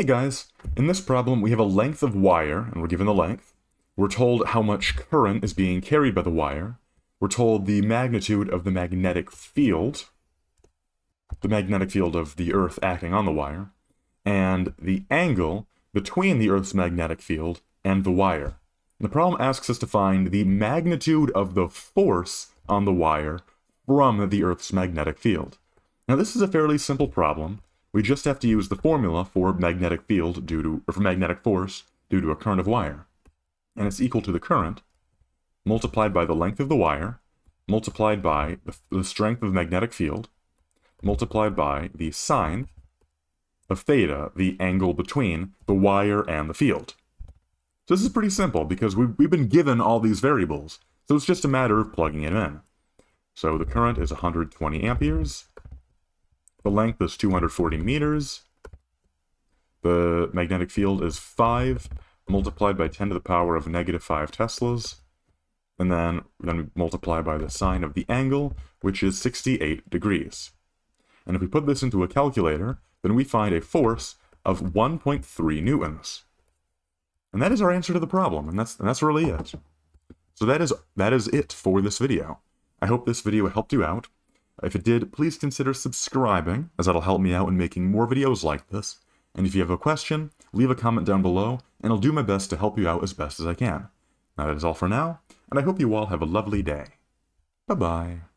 Hey guys, in this problem we have a length of wire, and we're given the length. We're told how much current is being carried by the wire. We're told the magnitude of the magnetic field, the magnetic field of the Earth acting on the wire, and the angle between the Earth's magnetic field and the wire. The problem asks us to find the magnitude of the force on the wire from the Earth's magnetic field. Now this is a fairly simple problem. We just have to use the formula for magnetic field due to, or for magnetic force due to a current of wire. And it's equal to the current multiplied by the length of the wire, multiplied by the, the strength of the magnetic field, multiplied by the sine of theta, the angle between the wire and the field. So this is pretty simple because we've, we've been given all these variables, so it's just a matter of plugging it in. So the current is 120 amperes, the length is 240 meters, the magnetic field is 5 multiplied by 10 to the power of negative 5 teslas, and then, then multiply by the sine of the angle, which is 68 degrees. And if we put this into a calculator, then we find a force of 1.3 newtons. And that is our answer to the problem, and that's, and that's really it. So that is, that is it for this video. I hope this video helped you out. If it did, please consider subscribing, as that'll help me out in making more videos like this. And if you have a question, leave a comment down below, and I'll do my best to help you out as best as I can. Now that is all for now, and I hope you all have a lovely day. Bye-bye.